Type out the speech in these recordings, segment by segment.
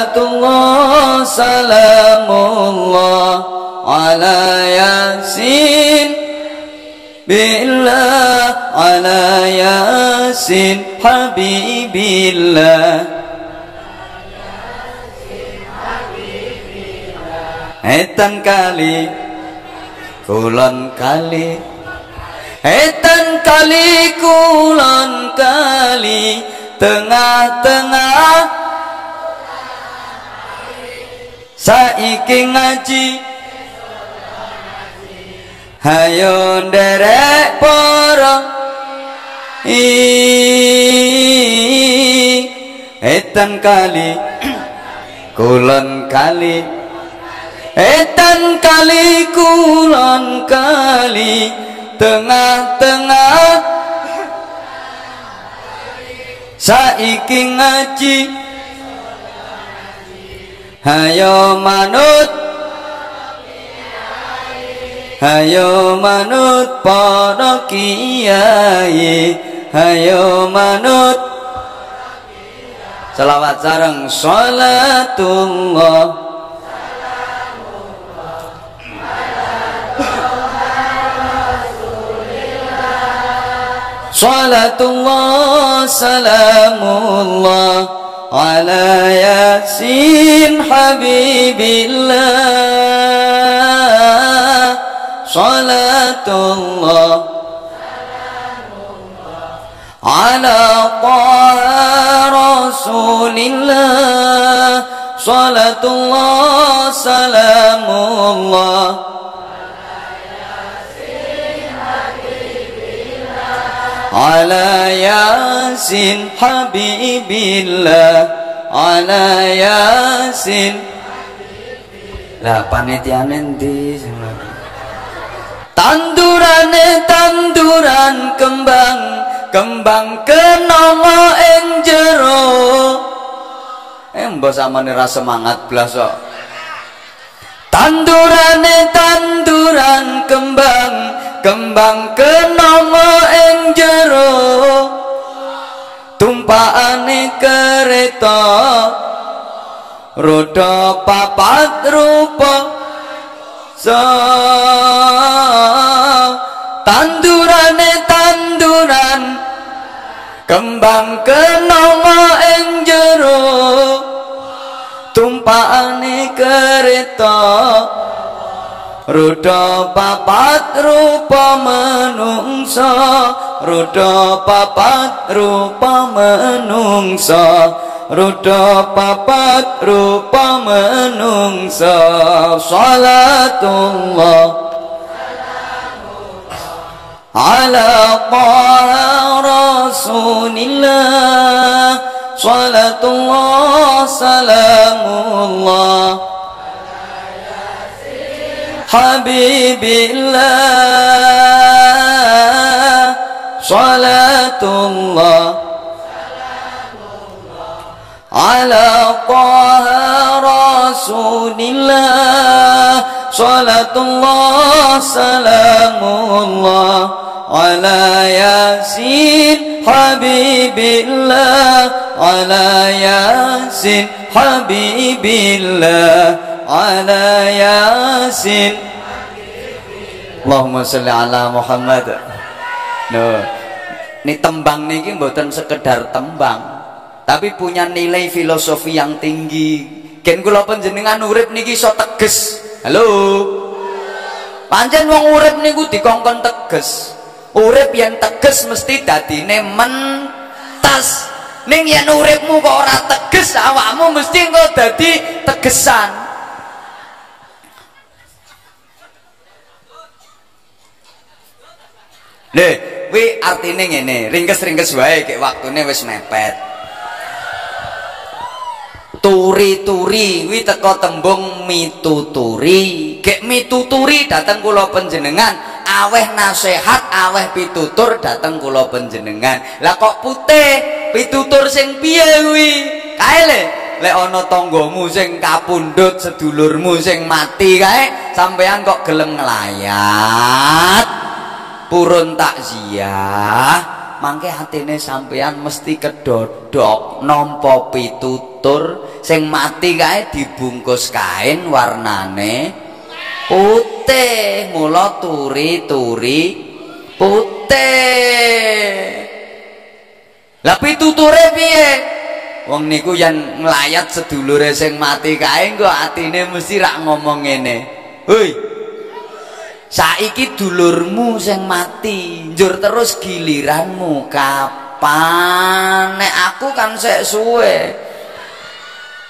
Salatullah salamullah ala yasin. Billah ala yasin habibillah. Etan kali kulon kali. Etan kali kulon kali. Tengah-tengah Saiki ngaji. Hayo nderek para Etan kali. Kulon kali. Etan kali kulon kali. Tengah-tengah. Saiki ngaji Hayo manut. Hayo manut para kiai. Hayo manut. Selawat sareng salatullah. Salatullah salamullah ala yasin habibillah Salatullah ala taha rasulillah Salatullah salamullah على ياسين حبيب الله على ياسين lah panitiane endi tandurane tanduran kembang kembang kenongo ing jero eh mbok samane ra semangat blas kok Tandurane tanduran kembang kembang kenongo ing jero. Tumpakane kereta roda papat rupa. So tandurane tanduran kembang kenongo ing jero tumpakane kereta. Ruda papat rupa menungsa. Ruda papat rupa menungsa. Ruda papat rupa menungsa. Salatullah. Ala taha rasulillah. Salatullah salamullah حبيب الله صلاة الله. على طه رسول الله صلاة الله سلام الله. على ياسين حبيب الله على ياسين حبيب الله ala yasin Allahumma sholli ala Muhammad no. ini tembang niki mboten sekedar tembang tapi punya nilai filosofi yang tinggi ken kula panjenengan urip niki iso teges halo pancen wong urip niku dikongkon teges urip yang teges mesti dadine mentas ning yen uripmu kok ora teges awakmu mesti engko dadi tegesan Lho, kuwi artine ngene, ringkes-ringkes wae kek waktune wis mepet. Turi-turi kuwi teko tembung mituturi. Gek mituturi dateng kula panjenengan, aweh nasihat, aweh pitutur dateng kula panjenengan. Lah kok putih, pitutur sing piye kuwi? Kae le, lek ana tanggamu sing kapundhut, sedulurmu sing mati kae, sampean kok gelem nglayat. purun takziah mangke hatine sampean mesti kedodok nampa pitutur tutur sing mati kae dibungkus kain warnane putih. Mula turi-turi putih. Lah pituture piye? Wong niku yen nglayat sedulure sing mati kae engko atine mesti rak ngomong ngene. Hoi saiki dulurmu sing mati njur terus giliranmu. Kapan? Nek aku kan sek suwe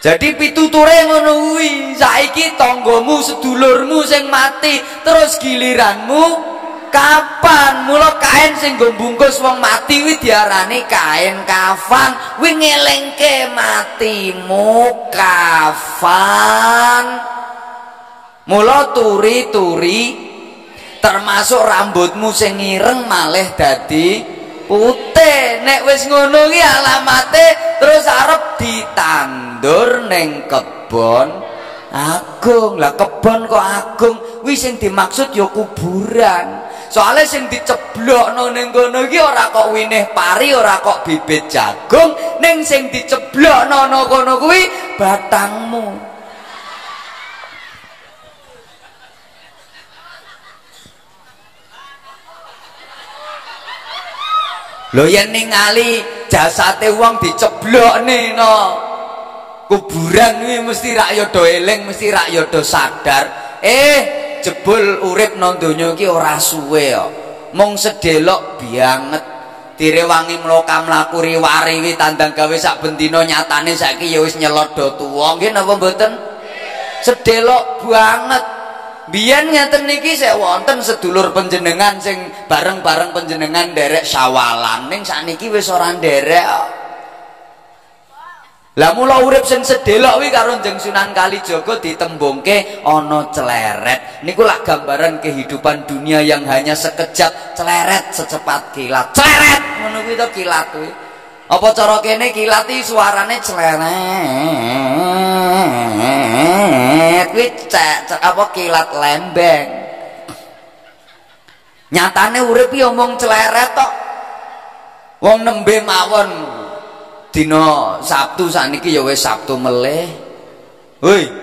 jadi pituture ngono kuwi. Saiki tanggamu sedulurmu sing mati terus giliranmu kapan? Mula kain sing nggo bungkus wong mati kuwi diarani kain kafan. Kuwi ngelingke matimu kafan. Mula turi-turi termasuk rambutmu sing ireng malih dadi putih nek wis ngono ki alamate terus arep ditandur ning kebon agung. Lah kebon kok agung? Kuwi sing dimaksud ya kuburan. Soalnya sing diceblokno ning kono iki ora kok winih pari ora kok bibit jagung. Ning sing diceblokno nang kono kuwi batangmu Lho yen ningali jasate wong diceblokne no kuburan kuwi mesti rak ya mesti rak ya do sadar eh jebul urip nang iki ora suwe kok. Mung sedelok banget. Direwangi mloka mlaku riwari tandang gawe sak bendina nyatane saiki ya wis nyelot do tuwa. Nggih napa mboten? Sedelok banget. Biyen ngeten niki sik wonten sedulur panjenengan sing bareng-bareng panjenengan derek sawalan ning sakniki wis ora nderek kok. Lah mula urip sing sedelok kuwi karo Jeng Sunan Kalijaga ditembungke ana celeret. Niku lak gambaran kehidupan dunia yang hanya sekejap celeret secepat kilat. Celeret ngono kuwi to kilat kuwi. Apa cara kene kilat iki suarane celeret. Kuwi apa kilat lembeng. Nyatane urip omong celeret tok. Wong nembe mawon dina Sabtu saniki ya wis Sabtu meleh. Hoi.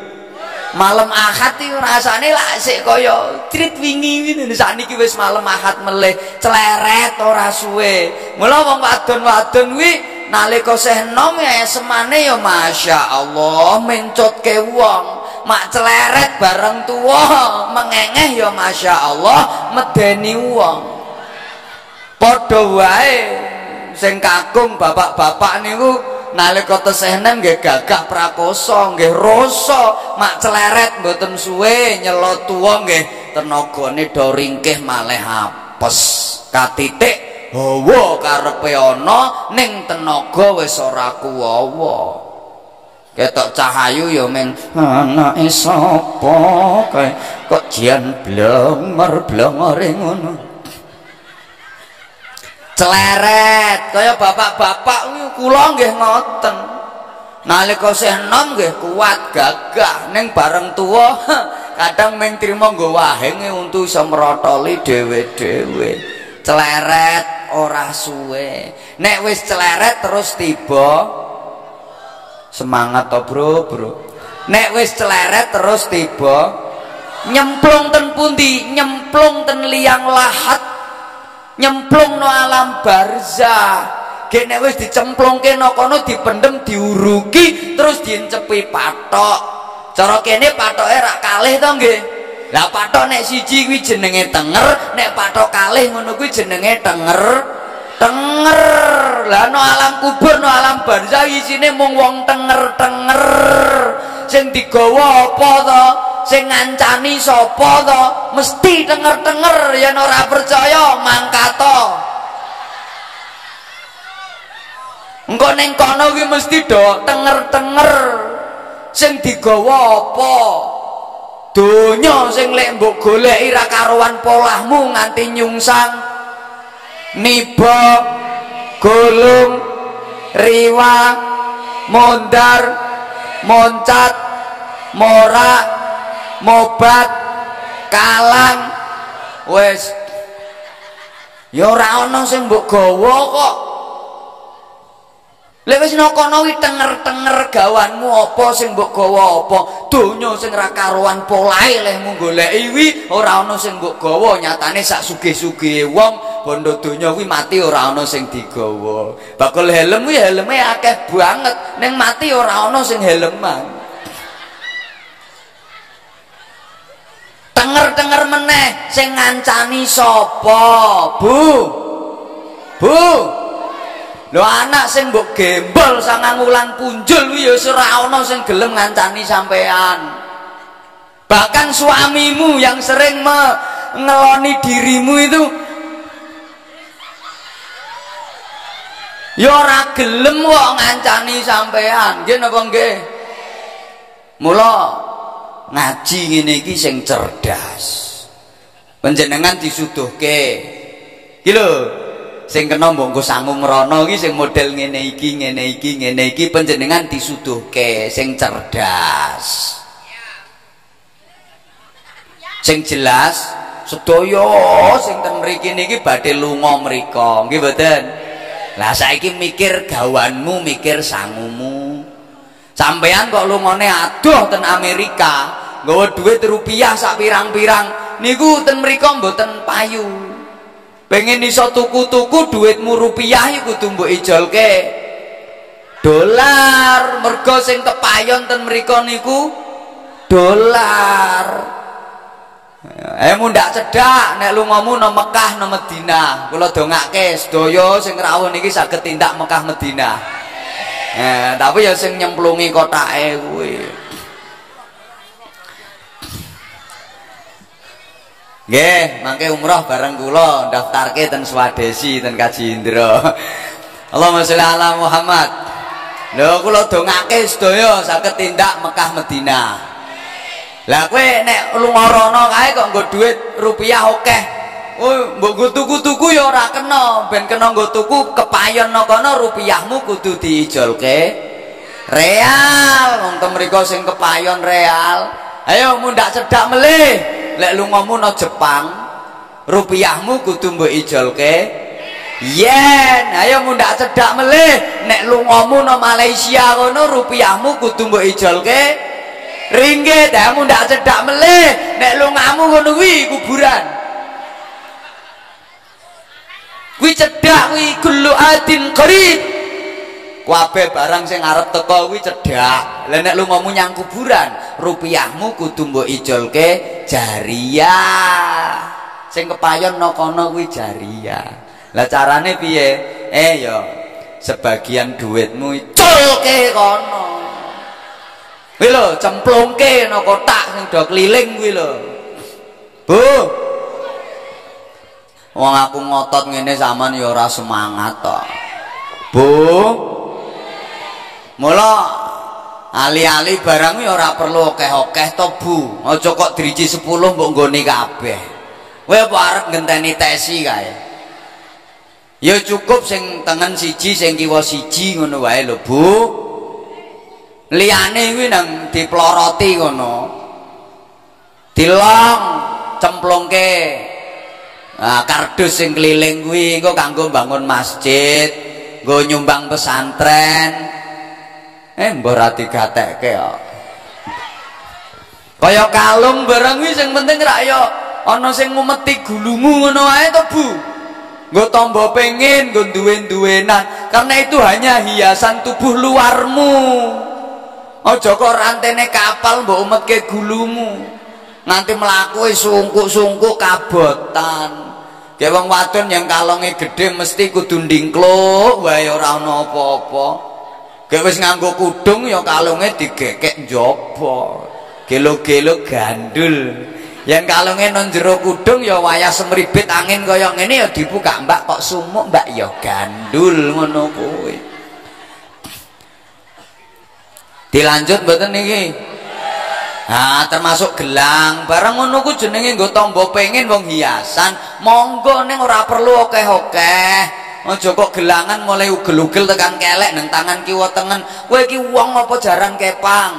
Malam Ahad iki rasane lak sik kaya trit wingi ngene saniki wis malam Ahad meleh, cleret ora suwe. Mula wong wadon-wadon kuwi nalika seh nom ya semane ya Masya Allah mencotke wong. Mak celeret bareng tuwa mengengeh ya Masya Allah medeni wong. Padha wae sing kakung bapak-bapak niku nalika tesih nggih gagah prakoso nggih rasa mak celeret mboten suwe nyelot tuwa nggih tenagane do ringkih malih apes. Katitik hawa karepe ana ning tenaga wis ora kuwawa. Ketok cahayu ya meng anake sapa kok jian blenger blengere ngono celeret. Kaya bapak-bapak kula nggih ngoten. Nalika isih enom nggih kuat gagah. Ning bareng tuwa kadang ming trima nggo wahenge untuk iso mrotoli dhewe-dhewe. Celeret ora suwe. Nek wis celeret terus tiba semangat to bro bro? Nek wis celeret terus tiba nyemplung ten pundi nyemplung ten liang lahat nyemplung no alam barzah kene wis dicemplungke no kono dipendem diuruki terus diencepi patok. Cara kene patoke rak kalih to nggih? Lah patok nek siji kuwi jenenge tenger nek patok kalih ngono kuwi jenenge tenger tenger lah no alam kubur no alam barzah isine mung wong tenger-tenger sing digawa apa sing ngancani sapa to? Mesti denger-denger yen ora percaya mangkato. Engko ning kono kuwi mesti do denger-denger sing digawa apa? Donya sing lek mbok goleki ra karuan polahmu nganti nyungsang niba gulung riwa mondar moncat morak mobat kalang wis ya ora ana sing mbok gawa kok Lek wis nakono wi tenger-tenger gawanmu apa sing mbok gawa apa? Donya sing ra karuan polahe lehmu goleki wi ora ana sing mbok gawa, nyatane sak sugih-sugihe wong bondo donya kuwi mati ora ana sing digawa. Bakul helm kuwi helme akeh banget, ning mati ora ana sing helman. Tenger-tenger meneh sing ngancani sapa? Bu. Bu. Lho anak sing mbok gembol sangang wulan punjul kuwi ya ora ana sing gelem ngancani sampean. Bahkan suamimu yang sering mengeloni dirimu itu ya ora gelem kok ngancani sampean. Nggih napa nggih? Mula ngaji ngene iki sing cerdas. Panjenengan disuduhke. Iki lho, sing kena mbok sangu mrono iki sing model ngene iki ngene iki ngene iki panjenengan disuduhke sing cerdas sing jelas sedaya sing ten mriki niki badhe lunga mriko nggih mboten lah saiki mikir gawanmu mikir sangumu sampean kok lungane adoh ten Amerika nggawa duit rupiah sak pirang-pirang niku ten mriko mboten payu pengen iso tuku-tuku duitmu rupiah iku kudu mbok ijolke dolar mergo sing kepayon ten mriku niku dolar Eh mundak cedak nek lungamu nang Mekah nang Madinah. Kula dongake sedaya sing rawuh niki saged tindak Mekah Madinah. Eh tapi ya sing nyemplungi kotake kuwi. Nggih, mangke umroh bareng kula daftarke ten Swadesi ten Kaji Indra. Allahumma sholli ala Muhammad. Lho kula dongake sedaya saged tindak Mekah Madinah. Lah kowe nek lunga rono kae kok nggo dhuwit rupiah akeh. Oh, mbok tuku-tuku ya ora kena, ben kena nggo tuku kepayon kono rupiahmu kudu diijolke real. Wong temriko sing kepayon real. Ayo mundak cedak melih. lek lungamu no Jepang rupiahmu kudu mbok ijolke yen. Ayo mundak cedak melih. Nek lungamu no Malaysia ngono rupiahmu kudu mbok ijolke ringgit. Ayo mundak cedak melih. Nek lungamu ngono kuburan kuwi cedak kuwi kullu adin qarib kabeh barang sing arep teko kuwi cedhak. Lah nek lu ngomong nyang kuburan, rupiahmu kudu mbok ijolke jariah. Sing kepayon no kono kuwi jariah. Lah carane piye? Eh yo sebagian duitmu iculke kono. Kuwi lho cemplungke no kotak sing do keliling kuwi lho. Bu. Wong aku ngotot ngene sampean ya ora semangat to. Bu. Mula ali-ali barang ya ora perlu akeh-akeh to Bu. Aja kok driji 10 mbok nggone kabeh. Kowe apa arep ngenteni tesi kae? Ya cukup sing tengen siji sing kiwa siji ngono wae lho Bu. Liyane kuwi nang diploroti ngono. Dilong cemplungke Nah, kardus sing keliling kuwi engko kanggo bangun masjid, nggo nyumbang pesantren, eh mbok ra digatekke kok. Kaya kalung barang kuwi sing penting ra ya ana sing ngumeti gulumu ngono wae to Bu? Nggo tombo pengin nggo duwe-duwenan. Karena itu hanya hiasan tubuh luarmu. Aja kok rantene kapal mbok umetke gulumu nanti mlaku sungkuk-sungkuk kabotan Kayak wong wadon yang kalonge gede mesti kudu ndingkluk wae ora ana apa-apa. Gek wis nganggo kudung ya kalunge digekek njaba. Gelo-gelo gandul. Yen kalunge nang jero kudung ya wayah semribit angin kaya ngene ya dibuka Mbak kok sumuk Mbak ya gandul ngono kuwi. Dilanjut mboten niki? Nah, termasuk gelang, barang ngono ku jenenge nggo tombo pengin wong hiasan. Monggo ning ora perlu akeh-akeh. Aja kok gelangan mulai ugel-ugel tekan kelek nang tangan kiwa tengen. Kowe iki wong apa jaran kepang?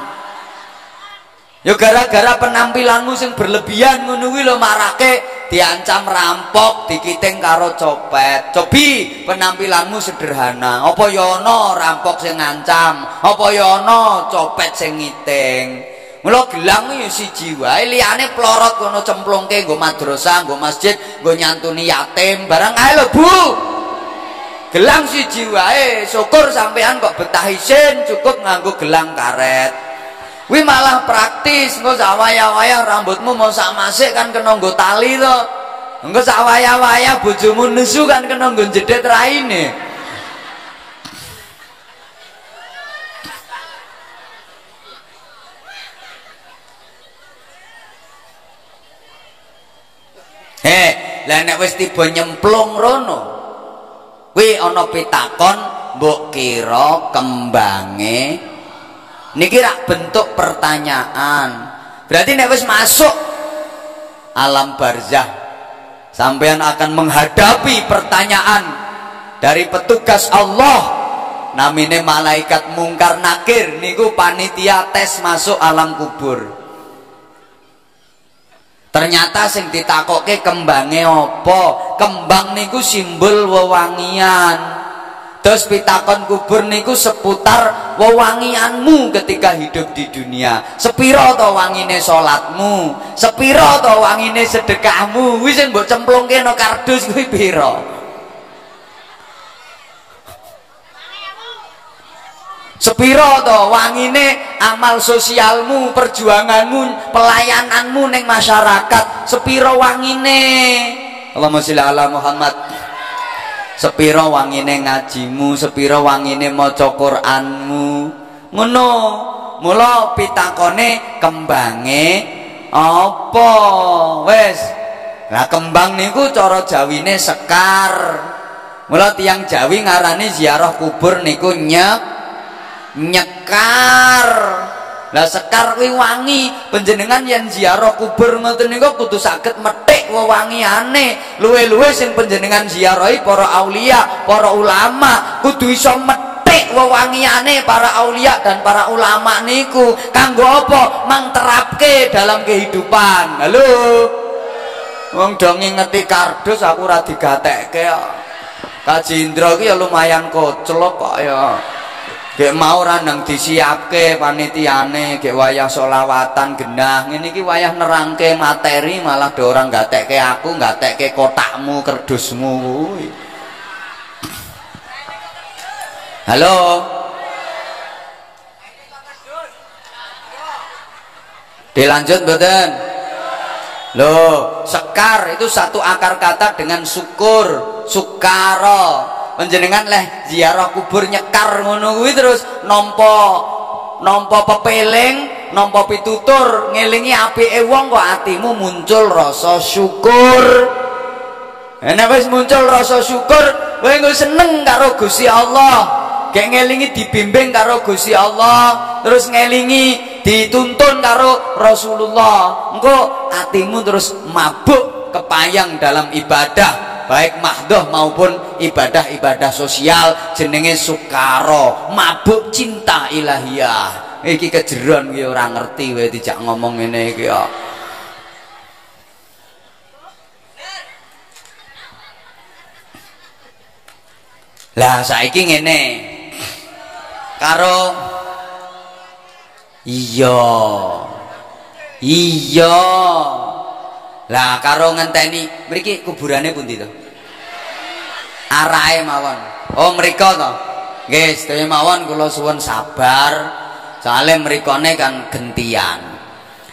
Ya gara-gara penampilanmu sing berlebihan ngono kuwi lho marake diancam rampok, dikiting karo copet. Cobi penampilanmu sederhana. Apa ya ana rampok sing ngancam? Apa ya ana copet sing ngiting? Mula gelang ya siji wae liyane plorot kono cemplungke nggo madrasah, nggo masjid, nggo nyantuni yatim, barang ae lho Bu. Gelang siji wae, syukur sampean kok betah isin cukup nganggo gelang karet. Wih malah praktis, engko sak waya-waya rambutmu mau sak kan kena nggo tali to. Engko sak waya-waya bojomu nesu kan kena nggo raine. Lah nek wis tiba nyemplung rono. Kuwi ana pitakon mbok kira kembange. Niki rak bentuk pertanyaan. Berarti nek wis masuk alam barzah sampean akan menghadapi pertanyaan dari petugas Allah. Namine malaikat mungkar nakir niku panitia tes masuk alam kubur ternyata sing ditakoke kembange apa kembang niku simbol wewangian Terus pitakon kubur niku seputar wewangianmu ketika hidup di dunia. Sepiro to wangine salatmu? Sepiro to wangine sedekahmu? Wis mbok cemplungke no kardus kuwi piro? Sepiro to wangine amal sosialmu, perjuanganmu, pelayananmu ning masyarakat? Sepiro wangine? Allahumma sholli ala Muhammad. Sepiro wangine ngajimu sepiro wangine maca Qur'anmu. Ngono. Mula pitakone kembange apa? Wis lah kembang niku cara jawine sekar. Mula tiang jawi ngarani ziarah kubur niku nyek nyekar. Lah sekar kuwi wangi. Panjenengan yen ziarah kubur ngoten niku kudu saged metik wewangiane. Luwe-luwe sing panjenengan ziarahi para aulia para ulama kudu iso metik wewangiane para aulia dan para ulama niku. Kanggo apa? Mang terapke dalam kehidupan. Halo? Wong do ngingeti kardus aku ora digatekke kok Kaji Indra ya lumayan koclok kok ya Gek mau ra nang disiapke panitiane, gek wayah solawatan genah. Ngene iki wayah nerangke materi malah do orang gatekke aku, gatekke kotakmu, kerdusmu. Halo. Dilanjut mboten? Loh, sekar itu satu akar kata dengan syukur, sukaro, Menjenengan leh ziarah kubur nyekar ngono kuwi terus nampa nampa pepeling, nampa pitutur, ngelingi apike wong kok atimu muncul rasa syukur. Enak wis muncul rasa syukur, kowe seneng karo Gusti Allah. Gek ngelingi dibimbing karo Gusti Allah, terus ngelingi dituntun karo Rasulullah. Engko atimu terus mabuk kepayang dalam ibadah baik mahdoh maupun ibadah-ibadah sosial jenenge sukaro mabuk cinta ilahiyah. Iki kejeron ki ora ngerti wae dijak ngomong ngene iki ya. Lah saiki ngene. Karo iya. Iya lah karo ngenteni mriki kuburane pundi to? Mawon. Oh mriko to. Nggih, sedaya mawon kula suwun sabar. Soale mrikone kan gentian.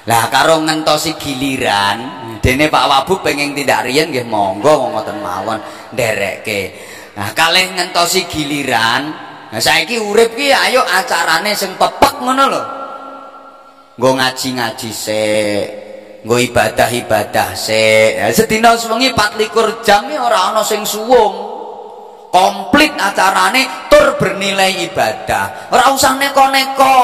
Lah karo ngentosi giliran, dene Pak Wabu pengen tindak riyen nggih monggo ngoten mawon nderekke. Nah, kalih ngentosi giliran, nah saiki urip ki ayo acarane sing pepek ngono lho. Nggo ngaji-ngaji sik. Nggo ibadah-ibadah sik. Sedina sewengi 24 jam ora ana sing suwung. Komplit acarane tur bernilai ibadah. Ora usah neko-neko.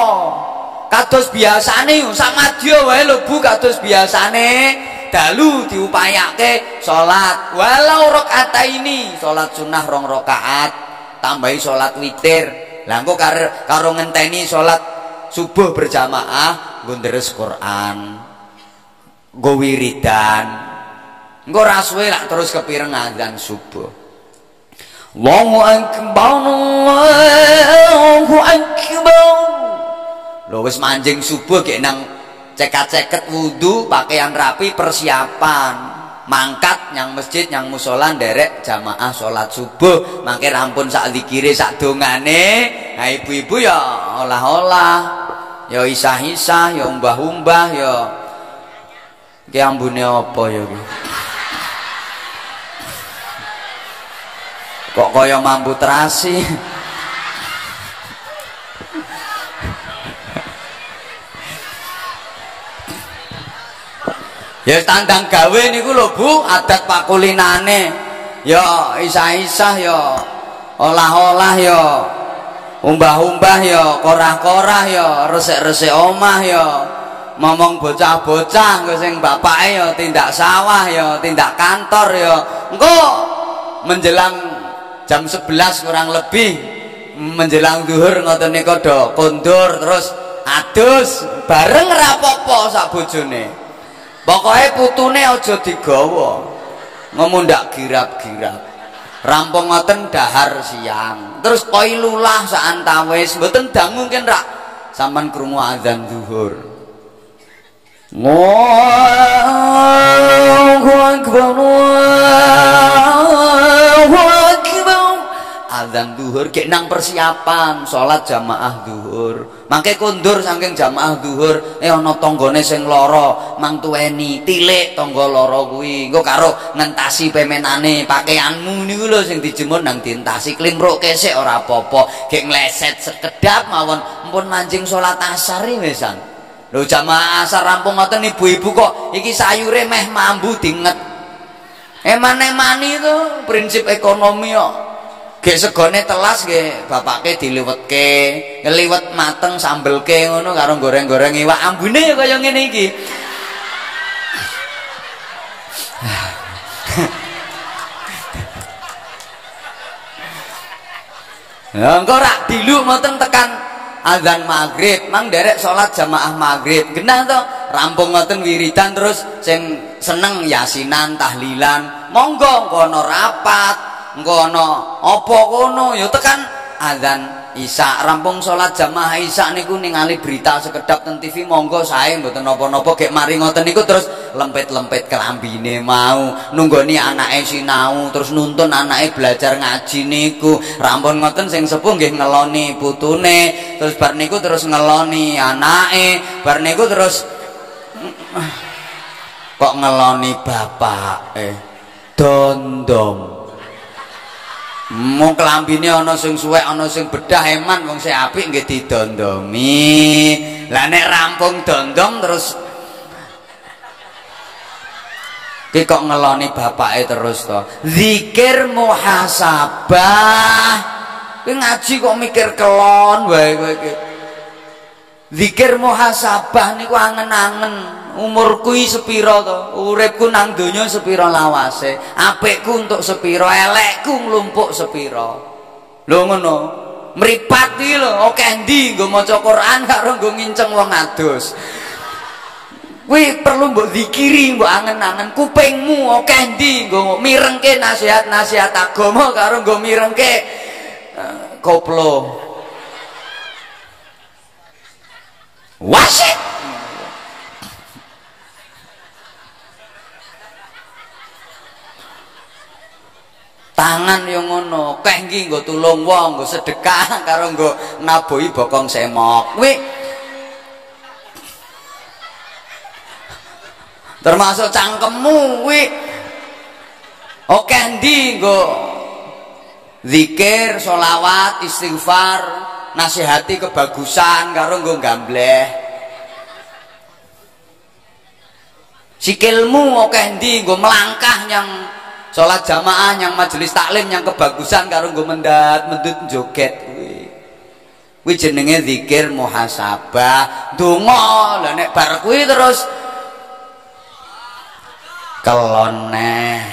Kados biasane samadya wae lho Bu kados biasane dalu diupayake salat walau rakaat ini salat sunnah rong rakaat tambahi salat witir lah engko karo, karo ngenteni salat subuh berjamaah nggo Quran nggo wiridan. Engko ora suwe lak terus kepireng azan subuh. Allahu akbar Allahu akbar Lho wis manjing subuh gek nang cekat-ceket wudu pakaian rapi persiapan. Mangkat yang masjid yang musola derek jamaah sholat subuh. Mangke rampun sak dikiri sak dongane. Nah ibu-ibu ya olah-olah. Ya isah-isah ya umbah-umbah ya ki ambune apa ya kok kaya mampu terasi? Ya tandang gawe niku lho Bu, adat pakulinane. Ya isah-isah ya. Olah-olah ya. Umbah-umbah ya. Korah-korah ya. Resik-resik omah ya ngomong bocah-bocah engko sing bapake ya tindak sawah ya tindak kantor ya. Engko menjelang jam 11 kurang lebih menjelang zuhur ngoten nika do kondur terus adus bareng rapopo sak bojone. Pokoknya putune aja digawa ngemundak girap-girap. Rampung ngoten dahar siang terus koilulah saantawis mboten dangu mungkin rak. Sampean krungu azan zuhur Allahu akbar azan duhur gek nang persiapan sholat jamaah duhur. Mangke kundur saking jamaah duhur eh ana tanggane sing lara mang tuweni tilik tangga lara kuwi. Engko karo ngentasi pemenane pakaianmu niku lho sing dijemur nang dientasi klimruk kesik ora apa-apa. Gek ngleset sekedap mawon mpun manjing sholat asar wisan lho jamaah asar rampung ngoten ibu-ibu kok iki sayure meh mambu dinget. Eman-emani itu prinsip ekonomi kok. Gek segone telas nggih bapake diliwetke, ngeliwet mateng sambelke ngono karo goreng-goreng iwak. Ambune ya kaya ngene iki. Ya engko rak dilu ngoten tekan azan maghrib, mang derek salat jamaah maghrib. Genah to, rampung ngoten wiridan terus sing seneng yasinan, tahlilan, monggo kono rapat, ana apa kono ya tekan azan Isa rampung salat jamaah Isa niku ningali berita sekedap ten TV monggo sae mboten napa-napa gek mari ngoten niku terus lempet-lempet kelambine mau nunggoni anake sinau terus nuntun anake belajar ngaji niku. Rampun ngoten sing sepuh ngeloni putune terus bar niku terus ngeloni anake bar niku terus kok ngeloni bapak eh dondong Mung kelambine ana sing suwek, ana sing bedah eman wong sing apik nggih didondomi. Lah nek rampung dondong terus Ki kok ngeloni bapake terus to. Zikir muhasabah. Ki ngaji kok mikir kelon iki. Zikir muhasabah niku angen-angen. Umurku sepiro to? Uripku nang donya sepiro lawase? Apikku untuk sepiro? Elekku nglumpuk sepiro? Lho ngono. Mripat iki lho. Oke ndi nggo maca Quran karo nggo nginceng wong adus. Kuwi perlu mbok zikiri mbok angen-angen. Kupingmu oke ndi nggo mirengke nasihat-nasihat agama karo nggo mirengke. Uh, koplo. Wasit tangan yang ngono. Keh iki nggo tulung wong nggo sedekah karo nggo nabuhi bokong semok. Kuwi termasuk cangkemmu kuwi oke ndi nggo zikir solawat istighfar nasihati kebagusan karo nggo gambleh. Sikilmu oke ndi nggo melangkah yang sholat jamaah yang majelis taklim yang kebagusan karo gue mendat mendut joget kuwi. Kuwi jenenge zikir muhasabah. Donga lah nek bar kuwi terus kelone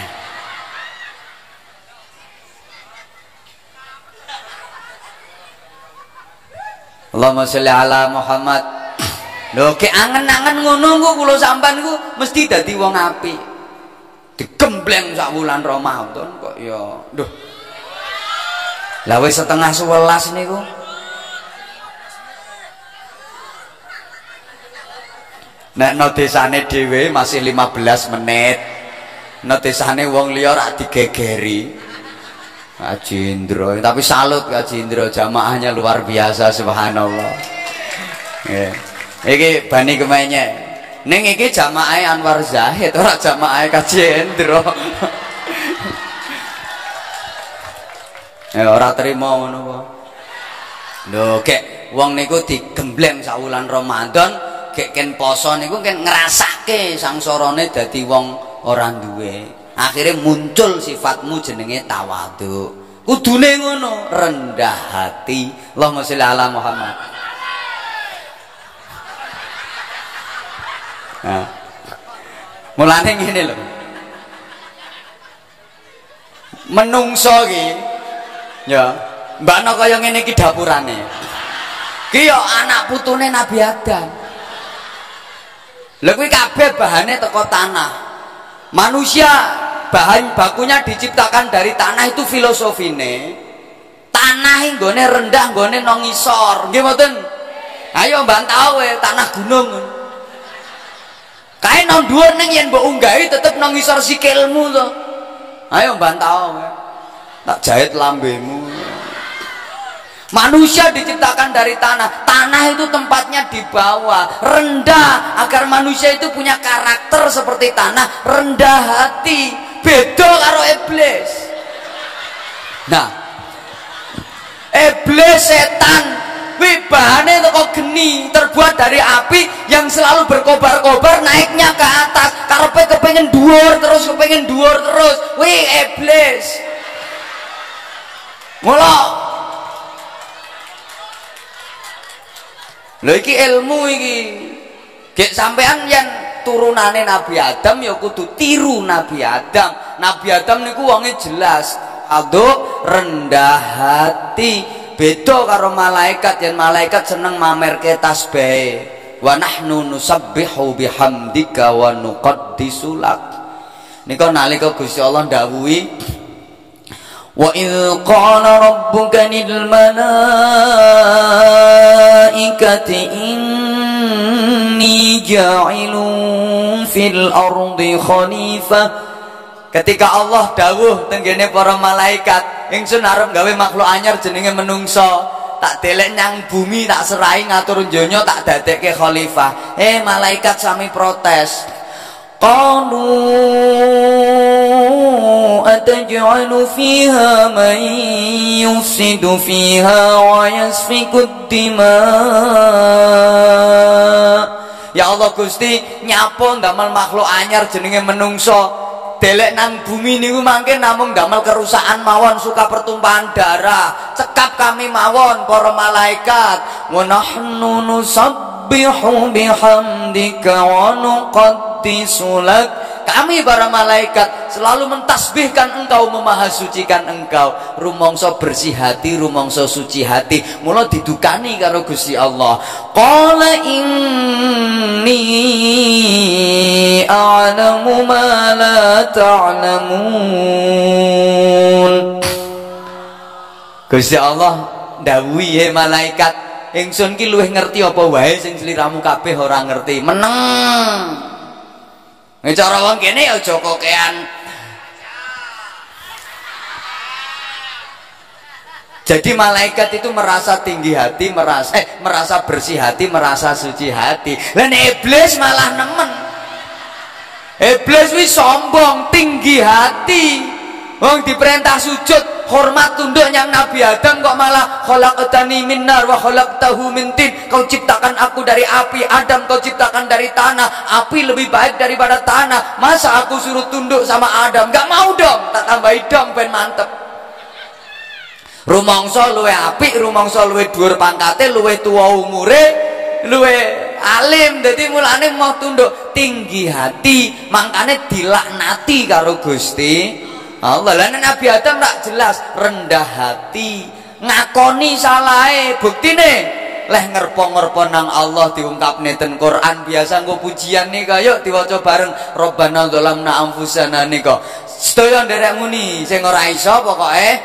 Allahumma sholli ala Muhammad. Lho ke angen-angen ngono ku kula sampean ku mesti dadi wong apik digembleng sak wulan Ramadan kok ya duh lah wis setengah 11 niku Nek no desane dhewe masih 15 menit. No desane wong liya ora digegeri. Haji Indro, tapi salut Haji Indro jamaahnya luar biasa subhanallah. Nggih. Iki bani kemenya. Ning iki jamaah Anwar Zahid ora jamaah Haji Indro. ya ora terima ngono kok. Lho, kek wong niku digembleng sawulan Ramadan gek ken poso niku ken ngrasake sangsorane dadi wong ora duwe. Akhire muncul sifatmu jenenge tawadhu. Kudune ngono, rendah hati. Allahumma sholli ala Muhammad. Mulane ngene lho. Menungso iki ya, mbakno kaya ngene iki dapurane. Ki yo anak putune Nabi Adam. Lha kuwi kabeh bahane teko tanah. Manusia bahan bakunya diciptakan dari tanah itu filosofine. Tanah nggone rendah nggone nang ngisor. Nggih mboten? Ayo mbantau we tanah gunung. Kae nang dhuwur ning yen mbok unggahi tetep nang ngisor sikilmu to. Ayo mbantau we. Tak jahit lambemu. Manusia diciptakan dari tanah. Tanah itu tempatnya di bawah, rendah agar manusia itu punya karakter seperti tanah, rendah hati. Beda karo iblis. Nah, iblis setan wibahane kok geni terbuat dari api yang selalu berkobar-kobar naiknya ke atas karepe kepengen dhuwur terus kepengen dhuwur terus wih iblis mula Lho iki ilmu iki. Gek sampean yang turunane Nabi Adam ya kudu tiru Nabi Adam. Nabi Adam niku wonge jelas, aduk rendah hati beda karo malaikat yang malaikat seneng mamerke tasbih. Wa nahnu nusabbihu bihamdika wa nuqaddisu lak. Nika nalika Gusti Allah ndawuhi wa idh qala rabbuka lil malaikati inni ja'ilun fil ardi khalifah ketika Allah dawuh tenggene para malaikat ingsun arep gawe makhluk anyar jenenge menungso. Tak delek nyang bumi tak serai ngatur jonyo, tak dadekke khalifah. Eh malaikat sami protes. Qanu ataj'alu fiha man yufsidu fiha wa yasfiku dima. Ya Allah Gusti nyapa ndamel makhluk anyar jenenge menungso? Delek nang bumi niku mangke namung damel kerusakan mawon suka pertumpahan darah. Cekap kami mawon para malaikat. Wa nahnu nusabbihu bihamdika wa nuqaddisu lak kami para malaikat selalu mentasbihkan engkau memahasucikan engkau. Rumongso bersih hati rumongso suci hati. Mula didukani karo Gusti Allah. Qala inni a'lamu ma la ta'lamun. Gusti Allah dawuhi he malaikat. Ingsun ki luwih ngerti apa wae sing sliramu kabeh ora ngerti. Meneng Nek cara wong kene ya aja kokean. Jadi malaikat itu merasa tinggi hati, merasa eh merasa bersih hati, merasa suci hati. Dan iblis malah nemen. Iblis wis sombong, tinggi hati. Wong diperintah sujud, hormat tunduk yang Nabi Adam kok malah khalaqtani min nar wa khalaqtahu min tin. Kau ciptakan aku dari api Adam kau ciptakan dari tanah. Api lebih baik daripada tanah. Masa aku suruh tunduk sama Adam? Gak mau dong. Tak tambah dong ben mantep. Rumangsa luwe api rumangsa luwe dhuwur pangkate luwe tua umure luwe alim. Jadi mulane mau tunduk tinggi hati makanya dilaknati karo Gusti Allah lah Nabi Adam tak jelas rendah hati ngakoni salahe buktine. Leh ngerpo-ngerpo nang Allah diungkap neten Quran biasa nggak pujian nih kayo diwaca bareng. Robbana dzalamna anfusana nika sedaya nderek muni sing ora iso pokoke. Eh?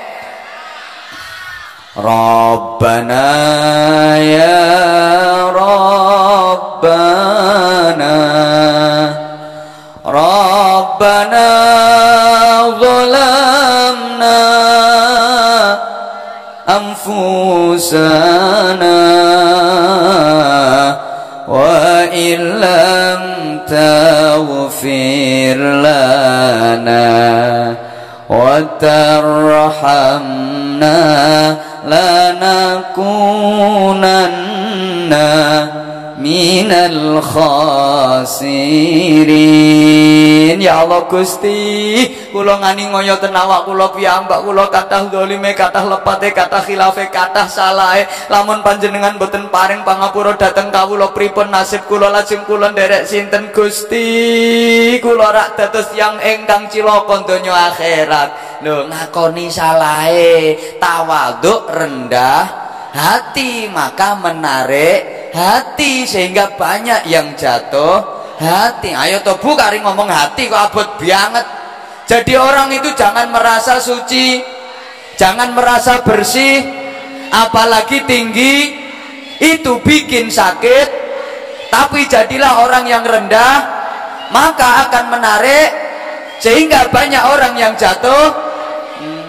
Rabbana ya Rabbana. Rabbana أنفسنا وإن لم تغفر لنا وترحمنا لنكونن من الخاسرين. يا الله كستي. Kula ngani ngoyo awak kula piyambak kula kathah dolime kathah lepate kathah khilafe kathah salahe. Lamun panjenengan boten paring pangapura dhateng kawula pripun nasib kula lajeng kula nderek sinten Gusti? Kula rak dados yang ingkang cilaka donya akhirat. Lho ngakoni salahe tawaduk rendah hati maka menarik hati sehingga banyak yang jatuh hati. Ayo toh bu kari ngomong hati kok abot banget jadi orang itu jangan merasa suci jangan merasa bersih apalagi tinggi itu bikin sakit. Tapi jadilah orang yang rendah maka akan menarik sehingga banyak orang yang jatuh.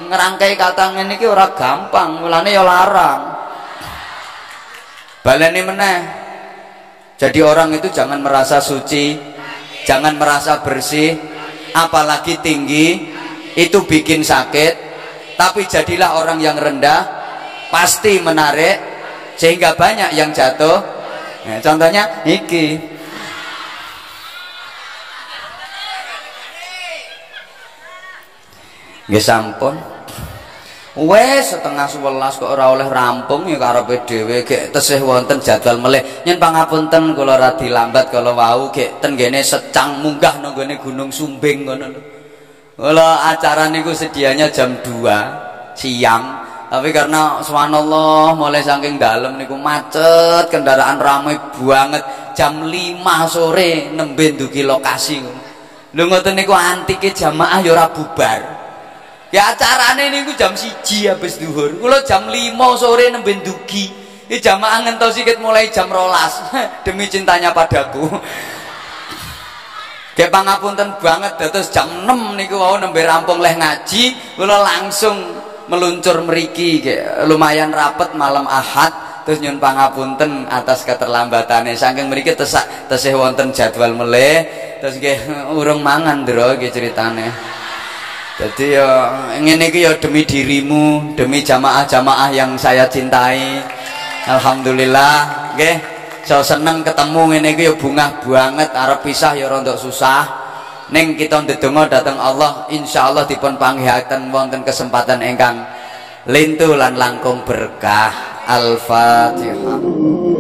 Ngerangkai kata ini orang gampang mulanya ya larang. Baleni meneh. Jadi orang itu jangan merasa suci jangan merasa bersih apalagi tinggi itu bikin sakit. Tapi jadilah orang yang rendah pasti menarik sehingga banyak yang jatuh. Nah, contohnya iki. Nggih Wes setengah sebelas kok ora oleh rampung ya karepe dhewe gek tesih wonten jadwal melih. Nyen pangapunten kula radi lambat kala wau gek ten gene secang munggah nang Gunung Sumbing ngono lho. Kula acara niku sedianya jam 2 siang. Tapi karena subhanallah mulai saking dalam niku macet, kendaraan ramai banget. Jam 5 sore nembe ndugi lokasi. Lho ngoten niku antike jamaah ya ora bubar. Ya acarane niku jam siji habis duhur. Kula jam 5 sore nembe dugi. Iki jamaah ngentos sikit mulai jam rolas. Demi cintanya padaku. Kayak pangapunten banget. Dados jam 6 niku wau nembe rampung leh ngaji, kula langsung meluncur meriki lumayan rapet malam Ahad. Terus nyun pangapunten atas keterlambatannya saking meriki tesak tesih wonten jadwal meleh. Terus nggih urung mangan ndro nggih ceritane jadi ya ngene iki ya demi dirimu, demi jamaah-jamaah yang saya cintai. Alhamdulillah, nggih. So seneng ketemu ngene iki ya bungah banget arep pisah ya rondok susah. Ning kita ndedonga dateng Allah, insyaallah dipun panggihaken wonten kesempatan ingkang lintu lan langkung berkah. Al-Fatihah.